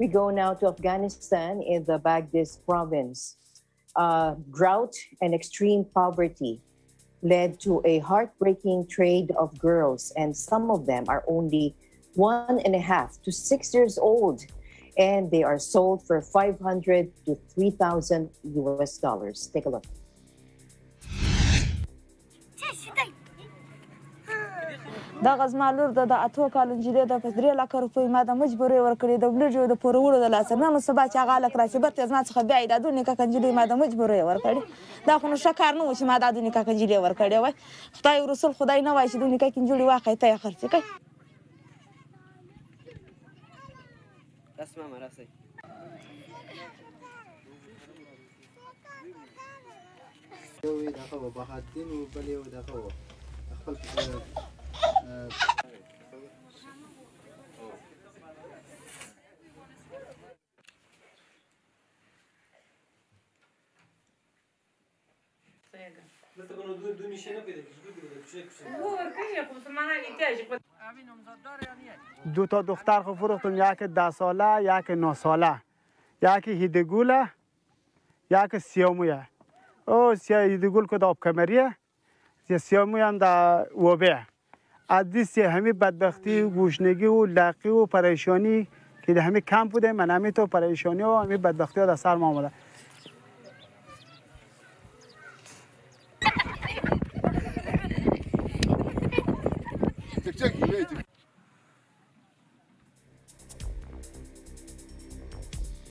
We go now to Afghanistan in the Baghdad province. Uh, drought and extreme poverty led to a heartbreaking trade of girls, and some of them are only one and a half to six years old, and they are sold for 500 to 3,000 US dollars. Take a look. دغه زما لور ده د اتو کالو نجلۍ ده په درې لکه روپۍ ما د مجبورۍ ورکړې د وریجو د پورولو د لاسه نن سبا چې هغه هلک راشي بیرته زما څخه بیا یې دا دو نکاکه نجلۍ ما د مجبورۍ ورکړې دا خو نو ښه کار نه و چې ما دا دو نکاکه نجلۍ ورکړې وای خدای رسول خدای نه وای چې دو نکاکې نجلۍ واخلې ته یې خرڅې کړې دست من مرسی یو دغه و بهادین و بل یو دغه و خپل Mesela onu dün, dün işe ne kadar دو تا دختر خو فروختم یک ده ساله یک نه ساله یکی هیدگوله یک سیامویه او سیا هیدگول که دا آب کمریه سیاموی هم دا وبه از همه بدبختی و گوشنگی و لقی و پریشانی که همه کم بوده من همه تو پریشانی و همه بدبختی ها در سر ما آمده